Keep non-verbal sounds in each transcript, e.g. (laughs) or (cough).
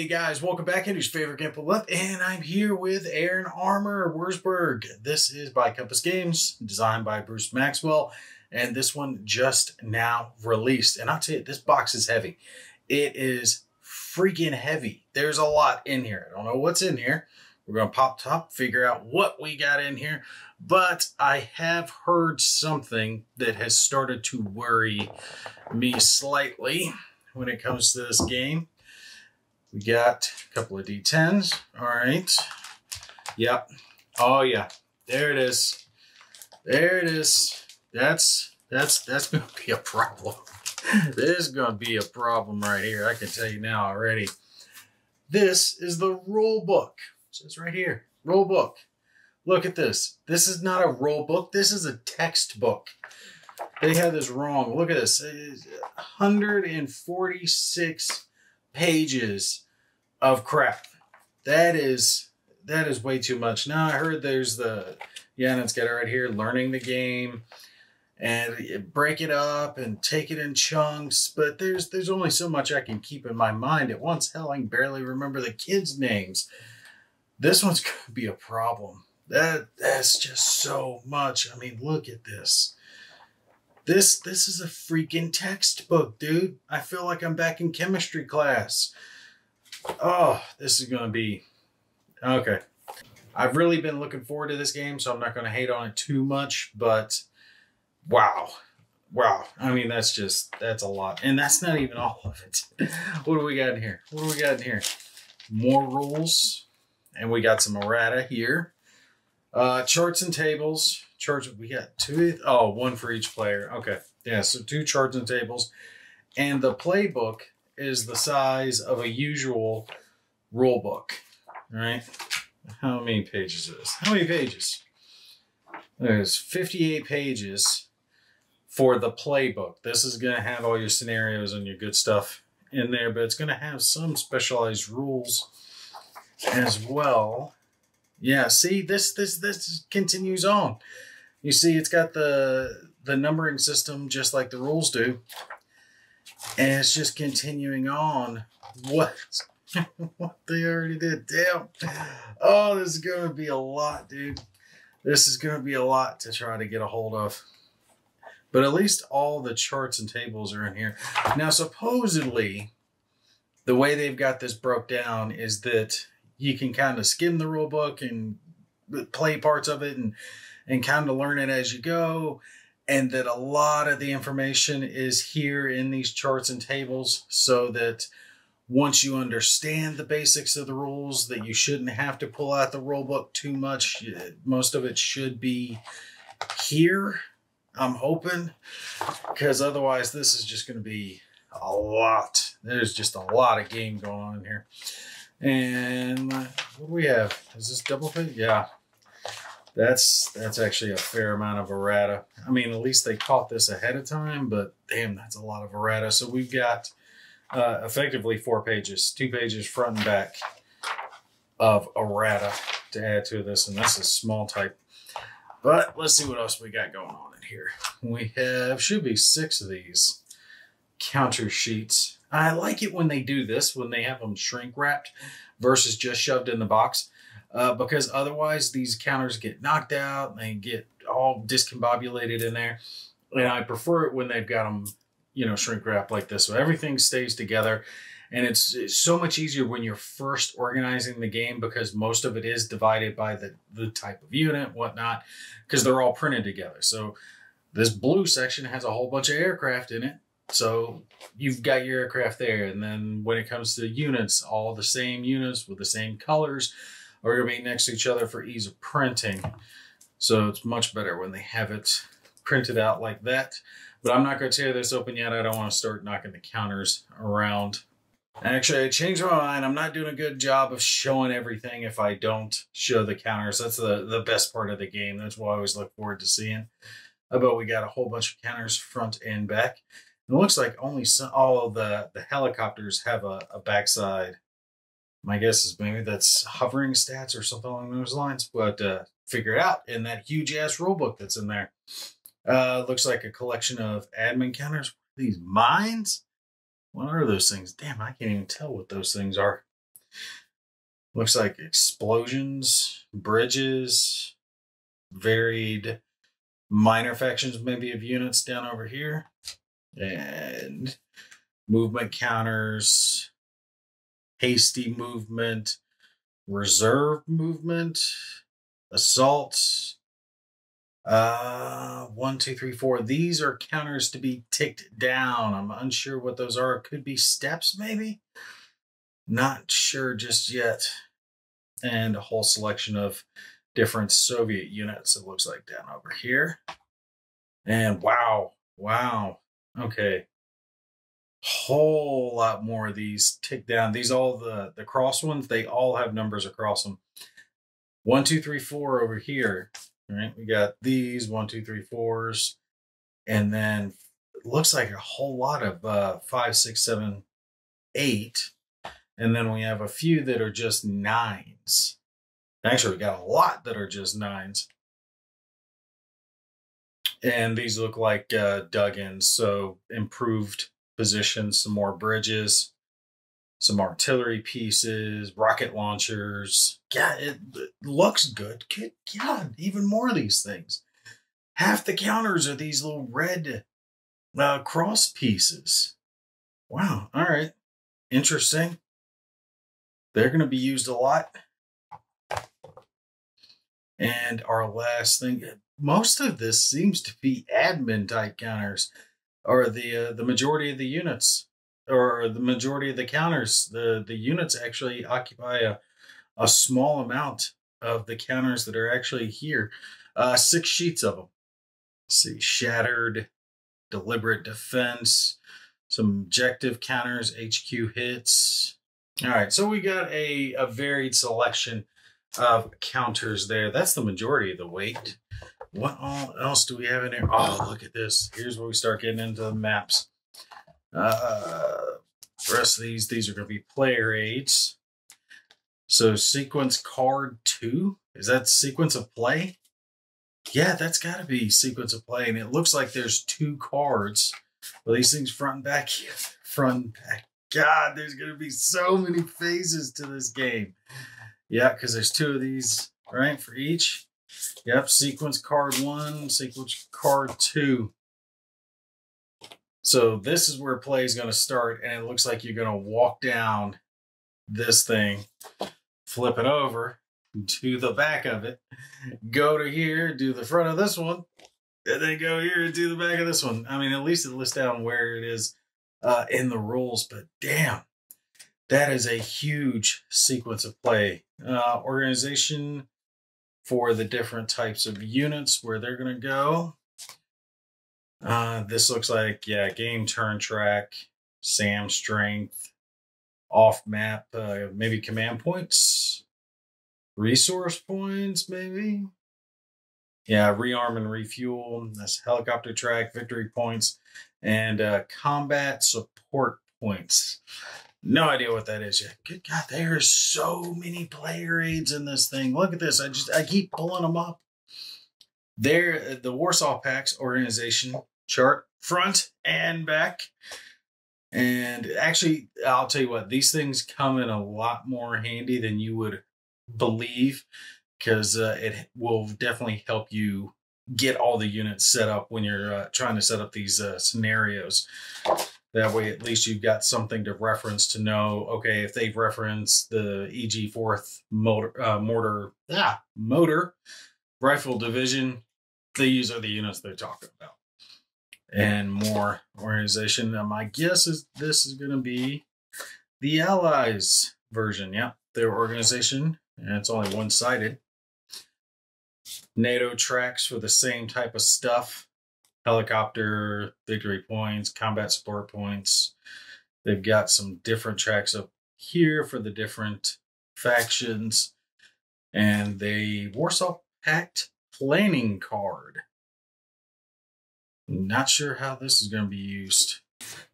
Hey guys, welcome back into your favorite game left, and I'm here with Aaron Armour Wurzburg. This is by Compass Games, designed by Bruce Maxwell, and this one just now released. And I'll tell you, this box is heavy. It is freaking heavy. There's a lot in here. I don't know what's in here. We're gonna pop top, figure out what we got in here. But I have heard something that has started to worry me slightly when it comes to this game. We got a couple of D10s. All right. Yep. Oh yeah. There it is. There it is. That's that's that's (laughs) gonna be a problem. (laughs) this is gonna be a problem right here. I can tell you now already. This is the rule book. It says right here. Rule book. Look at this. This is not a rule book. This is a textbook. They had this wrong. Look at this. 146 pages of crap. That is that is way too much. Now I heard there's the yeah, and it's got it right here, learning the game and break it up and take it in chunks. But there's there's only so much I can keep in my mind at once. Hell, I can barely remember the kids' names. This one's gonna be a problem. That that's just so much. I mean, look at this. This this is a freaking textbook, dude. I feel like I'm back in chemistry class. Oh, this is going to be okay. I've really been looking forward to this game, so I'm not going to hate on it too much, but wow. Wow. I mean, that's just, that's a lot. And that's not even all of it. (laughs) what do we got in here? What do we got in here? More rules. And we got some errata here. Uh, charts and tables. Charts, we got two, oh, one for each player. Okay. Yeah, so two charts and tables. And the playbook is the size of a usual rule book. Right? How many pages is this? How many pages? There's 58 pages for the playbook. This is going to have all your scenarios and your good stuff in there, but it's going to have some specialized rules as well. Yeah, see this this this continues on. You see it's got the the numbering system just like the rules do. And it's just continuing on. What (laughs) what they already did. Damn. Oh, this is gonna be a lot, dude. This is gonna be a lot to try to get a hold of. But at least all the charts and tables are in here. Now supposedly the way they've got this broke down is that you can kind of skim the rule book and play parts of it and and kind of learn it as you go and that a lot of the information is here in these charts and tables so that once you understand the basics of the rules that you shouldn't have to pull out the rule book too much most of it should be here i'm hoping because otherwise this is just going to be a lot there's just a lot of game going on here and what do we have? Is this double page? Yeah. That's that's actually a fair amount of errata. I mean, at least they caught this ahead of time, but damn, that's a lot of errata. So we've got uh, effectively four pages, two pages front and back of errata to add to this, and this is small type. But let's see what else we got going on in here. We have, should be six of these counter sheets. I like it when they do this, when they have them shrink wrapped versus just shoved in the box, uh, because otherwise these counters get knocked out, they get all discombobulated in there. And I prefer it when they've got them, you know, shrink wrap like this. So everything stays together. And it's, it's, so much easier when you're first organizing the game because most of it is divided by the, the type of unit, whatnot, because they're all printed together. So this blue section has a whole bunch of aircraft in it so you've got your aircraft there. And then when it comes to units, all the same units with the same colors are going to be next to each other for ease of printing. So it's much better when they have it printed out like that. But I'm not going to tear this open yet. I don't want to start knocking the counters around. Actually, I changed my mind. I'm not doing a good job of showing everything if I don't show the counters. That's the, the best part of the game. That's what I always look forward to seeing. But we got a whole bunch of counters front and back. It looks like only some, all of the, the helicopters have a, a backside. My guess is maybe that's hovering stats or something along those lines, but uh, figure it out in that huge ass rulebook that's in there. Uh, looks like a collection of admin counters. These mines? What are those things? Damn, I can't even tell what those things are. Looks like explosions, bridges, varied minor factions maybe of units down over here. And movement counters, hasty movement, reserve movement, assault. Uh, one, two, three, four. These are counters to be ticked down. I'm unsure what those are. Could be steps, maybe. Not sure just yet. And a whole selection of different Soviet units, it looks like down over here. And wow, wow. Okay whole lot more of these tick down. These all the the cross ones, they all have numbers across them. One, two, three, four over here. Right, we got these one, two, three, fours, and then looks like a whole lot of uh, five, six, seven, eight, and then we have a few that are just nines. Actually, we got a lot that are just nines. And these look like uh, dug-ins, so improved position, some more bridges, some artillery pieces, rocket launchers. Yeah, it, it looks good. Good God, even more of these things. Half the counters are these little red uh, cross pieces. Wow. All right. Interesting. They're going to be used a lot. And our last thing, most of this seems to be admin type counters or the uh, the majority of the units or the majority of the counters the the units actually occupy a, a small amount of the counters that are actually here uh six sheets of them Let's see shattered deliberate defense some objective counters hq hits. All right so we got a a varied selection of counters there. That's the majority of the weight what all else do we have in here? Oh, look at this. Here's where we start getting into the maps. Uh, the rest of these, these are going to be player aids. So sequence card two, is that sequence of play? Yeah, that's got to be sequence of play. And it looks like there's two cards. Well, these things front and back, (laughs) front and back. God, there's going to be so many phases to this game. Yeah, because there's two of these, right, for each. Yep, sequence card one, sequence card two. So this is where play is going to start, and it looks like you're going to walk down this thing, flip it over to the back of it, go to here, do the front of this one, and then go here and do the back of this one. I mean, at least it lists down where it is uh, in the rules, but damn, that is a huge sequence of play. Uh, organization for the different types of units where they're going to go. Uh, this looks like, yeah, game turn track, SAM strength, off map, uh, maybe command points, resource points, maybe. Yeah, rearm and refuel. That's helicopter track, victory points, and uh, combat support points. No idea what that is yet. Good God, there's so many player aids in this thing. Look at this. I just I keep pulling them up. There, the Warsaw Pacts organization chart, front and back. And actually, I'll tell you what, these things come in a lot more handy than you would believe because uh, it will definitely help you get all the units set up when you're uh, trying to set up these uh, scenarios. That way, at least you've got something to reference to know. Okay, if they've referenced the EG Fourth motor, uh, mortar, ah, motor rifle division, these are the units they're talking about, and more organization. Now, my guess is this is going to be the Allies version. Yeah, their organization, and it's only one sided. NATO tracks for the same type of stuff helicopter victory points, combat support points. They've got some different tracks up here for the different factions. And the Warsaw Pact planning card. Not sure how this is going to be used.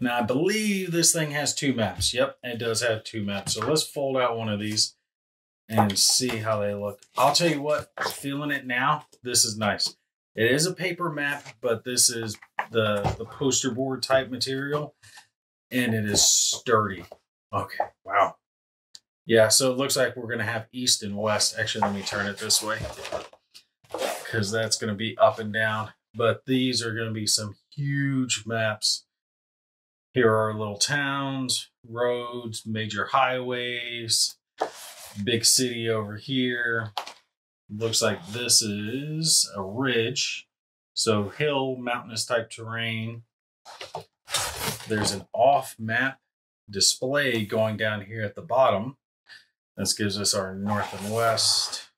Now, I believe this thing has two maps. Yep, it does have two maps. So let's fold out one of these and see how they look. I'll tell you what, feeling it now, this is nice. It is a paper map, but this is the, the poster board type material, and it is sturdy. Okay, wow. Yeah, so it looks like we're going to have east and west. Actually, let me turn it this way because that's going to be up and down. But these are going to be some huge maps. Here are little towns, roads, major highways, big city over here. Looks like this is a ridge. So hill, mountainous type terrain. There's an off map display going down here at the bottom. This gives us our north and west.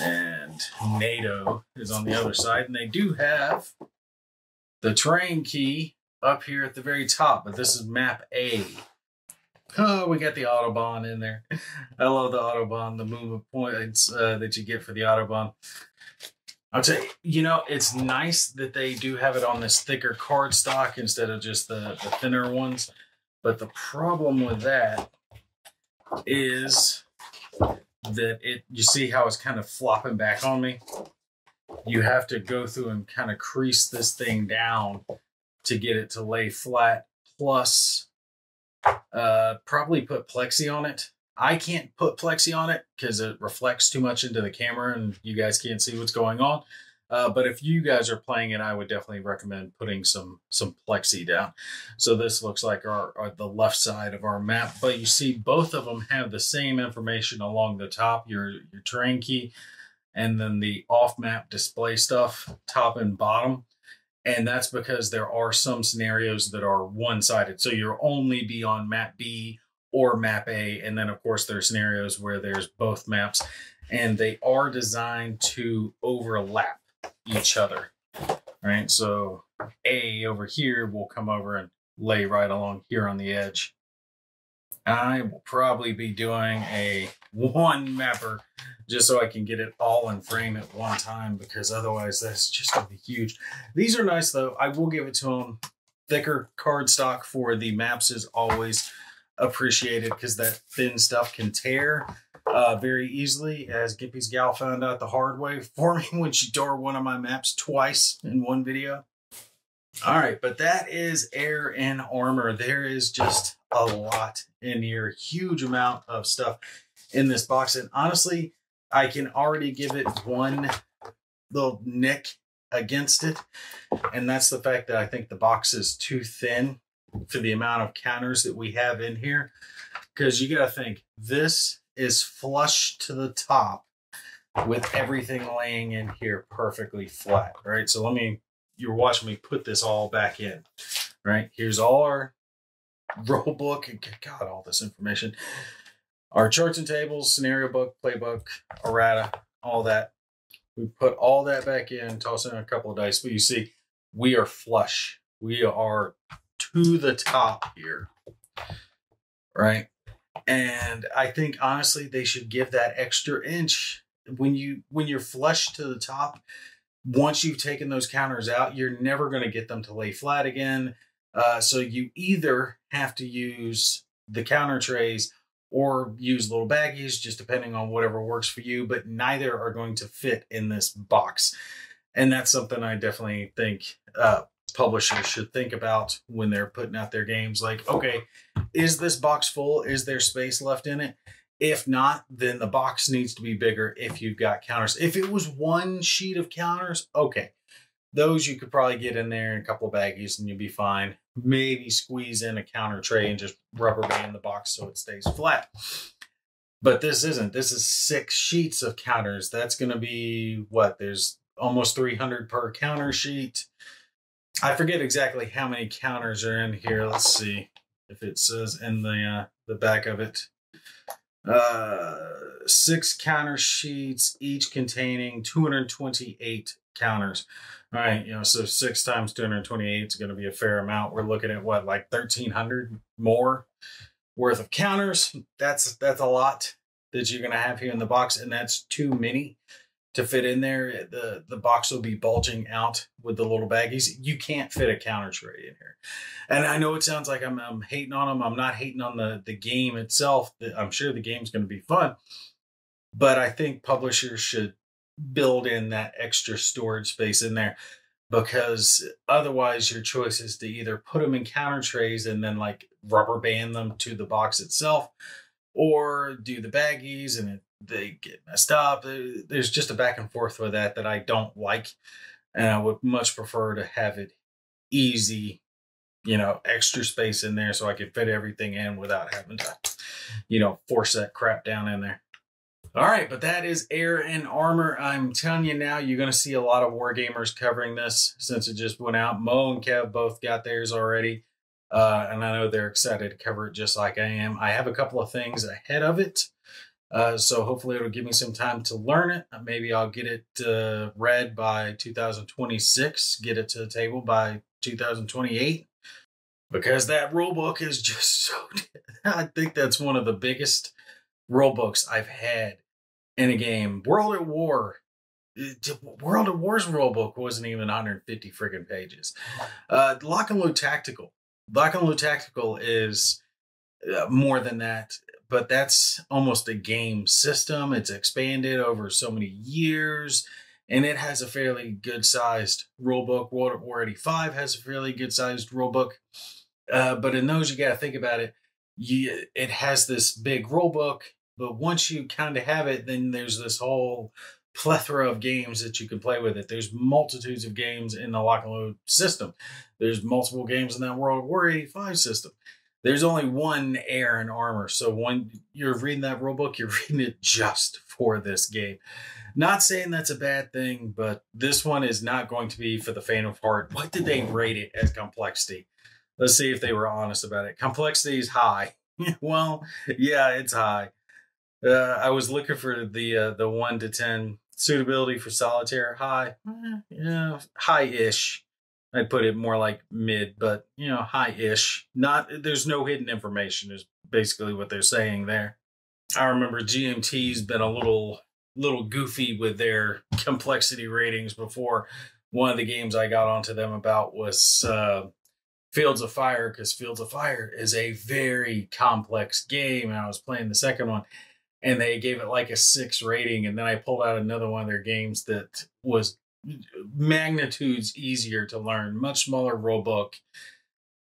And NATO is on the other side. And they do have the terrain key up here at the very top, but this is map A. Oh, we got the Autobahn in there. I love the Autobahn, the movement points uh, that you get for the Autobahn. I'll tell you, you know, it's nice that they do have it on this thicker cardstock instead of just the, the thinner ones. But the problem with that is that it, you see how it's kind of flopping back on me? You have to go through and kind of crease this thing down to get it to lay flat. Plus, uh, probably put plexi on it. I can't put plexi on it because it reflects too much into the camera and you guys can't see what's going on. Uh, but if you guys are playing it, I would definitely recommend putting some some plexi down. So this looks like our, our, the left side of our map, but you see both of them have the same information along the top, your your terrain key, and then the off map display stuff, top and bottom. And that's because there are some scenarios that are one sided. So you'll only be on map B or map A. And then, of course, there are scenarios where there's both maps and they are designed to overlap each other, right? So A over here will come over and lay right along here on the edge. I will probably be doing a one mapper just so I can get it all in frame at one time because otherwise that's just to be huge. These are nice though. I will give it to them. Thicker cardstock for the maps is always appreciated because that thin stuff can tear uh, very easily, as Gimpy's gal found out the hard way (laughs) for me when she tore one of my maps twice in one video. All right, but that is air and armor. There is just a lot in here, huge amount of stuff in this box. And honestly, I can already give it one little nick against it. And that's the fact that I think the box is too thin for the amount of counters that we have in here. Because you got to think, this is flush to the top with everything laying in here perfectly flat, right? So let me, you're watching me put this all back in, right? Here's all our (laughs) rule book and God, all this information. Our charts and tables, scenario book, playbook, errata, all that. We put all that back in, toss in a couple of dice, but you see, we are flush. We are to the top here, right? And I think honestly, they should give that extra inch when you when you're flush to the top. Once you've taken those counters out, you're never going to get them to lay flat again. Uh, so you either have to use the counter trays or use little baggies, just depending on whatever works for you. But neither are going to fit in this box, and that's something I definitely think uh, publishers should think about when they're putting out their games like okay is this box full? Is there space left in it? If not then the box needs to be bigger if you've got counters. If it was one sheet of counters okay those you could probably get in there in a couple of baggies and you'll be fine. Maybe squeeze in a counter tray and just rubber band the box so it stays flat. But this isn't. This is six sheets of counters. That's going to be what there's almost 300 per counter sheet. I forget exactly how many counters are in here. Let's see if it says in the uh, the back of it. Uh, six counter sheets, each containing 228 counters. All right, you know, so six times 228 is going to be a fair amount. We're looking at what, like 1,300 more worth of counters. That's that's a lot that you're going to have here in the box, and that's too many to fit in there. The the box will be bulging out with the little baggies. You can't fit a counter tray in here. And I know it sounds like I'm, I'm hating on them. I'm not hating on the the game itself. I'm sure the game's going to be fun, but I think publishers should build in that extra storage space in there because otherwise your choice is to either put them in counter trays and then like rubber band them to the box itself or do the baggies and it, they get messed up. There's just a back and forth with that that I don't like. And I would much prefer to have it easy, you know, extra space in there so I can fit everything in without having to, you know, force that crap down in there. All right, but that is Air and Armor. I'm telling you now, you're going to see a lot of Wargamers covering this since it just went out. Mo and Kev both got theirs already. Uh, and I know they're excited to cover it just like I am. I have a couple of things ahead of it. Uh, so hopefully it'll give me some time to learn it. Maybe I'll get it uh, read by 2026, get it to the table by 2028. Because that rule book is just (laughs) so. I think that's one of the biggest rule books I've had in a game. World at War. World at War's rulebook wasn't even 150 friggin' pages. Uh, Lock and Load Tactical Lock and Load Tactical is uh, more than that, but that's almost a game system. It's expanded over so many years, and it has a fairly good sized rulebook. World at War 85 has a fairly good sized rulebook. Uh, but in those, you got to think about it. You, it has this big rulebook, but once you kind of have it, then there's this whole plethora of games that you can play with it. There's multitudes of games in the lock and load system. There's multiple games in that World War 85 system. There's only one air and armor. So when you're reading that rule book, (laughs) you're reading it just for this game. Not saying that's a bad thing, but this one is not going to be for the faint of heart. What did they rate it as complexity? Let's see if they were honest about it. Complexity is high. (laughs) well, yeah, it's high. Uh, I was looking for the uh, the one to ten Suitability for solitaire, high. Eh, yeah, high-ish. I'd put it more like mid, but you know, high-ish. Not there's no hidden information is basically what they're saying there. I remember GMT's been a little little goofy with their (laughs) complexity ratings before. One of the games I got onto them about was uh, Fields of Fire because Fields of Fire is a very complex game, and I was playing the second one, and they gave it like a six rating. And then I pulled out another one of their games that was magnitudes easier to learn, much smaller rule book.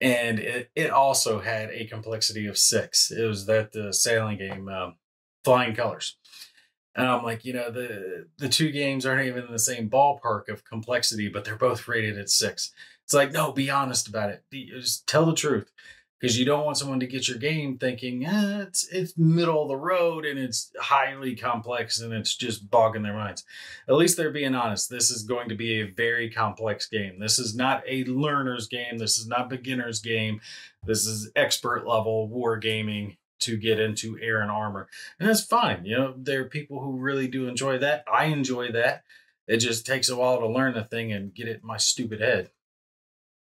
And it, it also had a complexity of six. It was that the sailing game, um, Flying Colors. And I'm like, you know, the the two games aren't even in the same ballpark of complexity, but they're both rated at six. It's like, no, be honest about it. Just tell the truth because you don't want someone to get your game thinking eh, it's it's middle of the road and it's highly complex and it's just bogging their minds. At least they're being honest. This is going to be a very complex game. This is not a learner's game. This is not beginner's game. This is expert level war gaming to get into air and armor. And that's fine. You know, there are people who really do enjoy that. I enjoy that. It just takes a while to learn the thing and get it in my stupid head.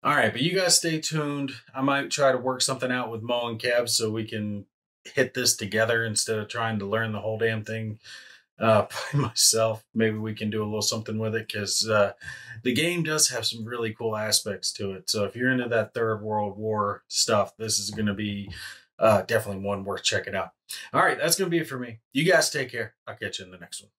All right, but you guys stay tuned. I might try to work something out with Mo and Kev so we can hit this together instead of trying to learn the whole damn thing uh, (laughs) by myself. Maybe we can do a little something with it because uh, the game does have some really cool aspects to it. So if you're into that Third World War stuff, this is going to be uh, definitely one worth checking out. All right, that's going to be it for me. You guys take care. I'll catch you in the next one.